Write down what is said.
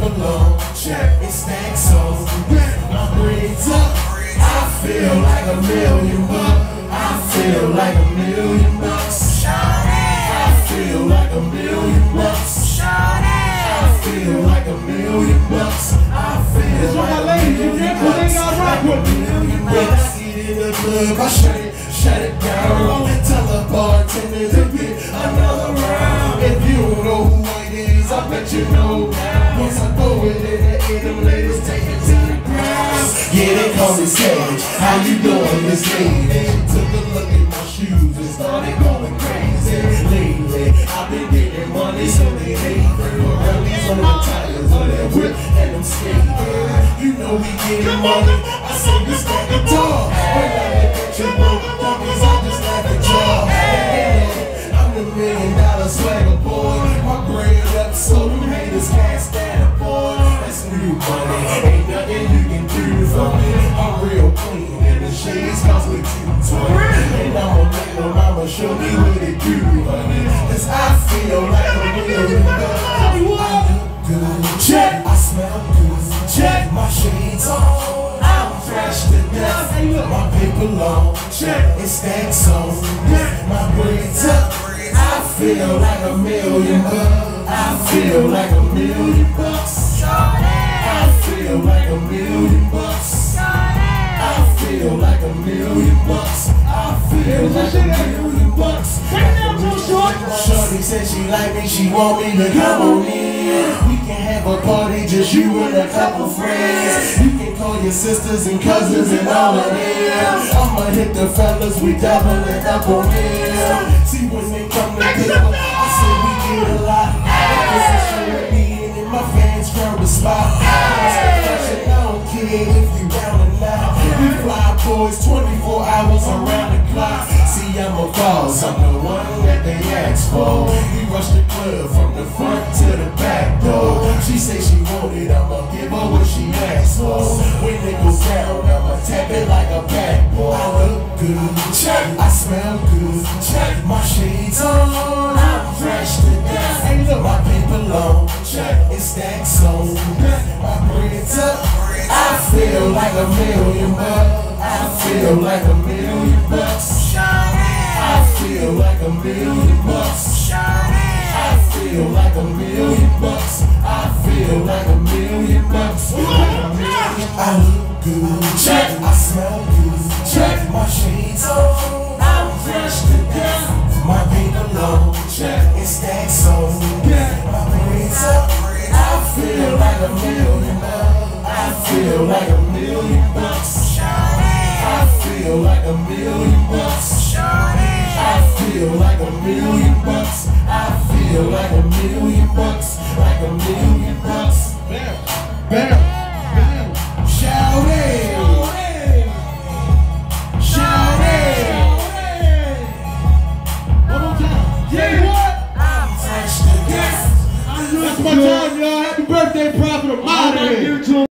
below. Check it stacks so my up. I feel like a million bucks. I feel like a million bucks. I feel like a million bucks. I feel like a million bucks. I feel like a million bucks. Like a million bucks. I get in the club, I shut it, shut it down. Tell the bartender to get another round. If you don't know who it is, I bet you know. How you doing, Miss Lady? Took a look at my shoes and started going crazy. Lately, I've been getting money, so they hate me. Pirellis on the tires on that whip and I'm skating. You know we getting money. I say stack the tall. When I look at your motherfuckers, I just at y'all. Yeah, I'm the million dollar swagger boy. My bread up, so them haters can't stand it, boy. That's new money. Ain't nothing you can do for me. Shades on, I'm fresh to death. My paper long, check. It stacks on, my braids up. I feel like a million bucks. I feel like a million bucks. I feel like a million bucks. I feel like a million bucks. I feel like a million bucks. Shorty said she like me, she want me to come on in. We can have a party, just you and a couple friends. You can call your sisters and cousins and all of them. I'ma hit the fellas, we doubling up on them. See when they come together, I say we get a lot. It's sure me and my fans crowd the spot. I don't care if you down or not. We fly boys 24 hours around the clock. See, I'm the one that they ask for. We rush the club from the front to the back door. She say she want it, I'ma give her what she asks for. When it goes down, I'ma tap it like a backboard. I look good, check. I smell good, check. My shades on, I'm fresh to death. Hey, look, my paper long, check. It stacks on, my braids up. I feel like a million bucks. I feel like a million bucks. I feel like a million bucks. I feel like a million bucks. I feel like a million bucks. I look good. Check. I smell good. Check. My shades on. I'm fresh to death. My paper long. Check. It's It stacks on. My braids up. I feel like a million bucks. I feel like a million bucks. I feel like a million bucks feel like a million bucks. I feel like a million bucks. Like a million bucks. Bam, bam, bam. Shout One more time. Yeah, what? That's my time, y'all. Happy birthday, Profitt. I'm out of.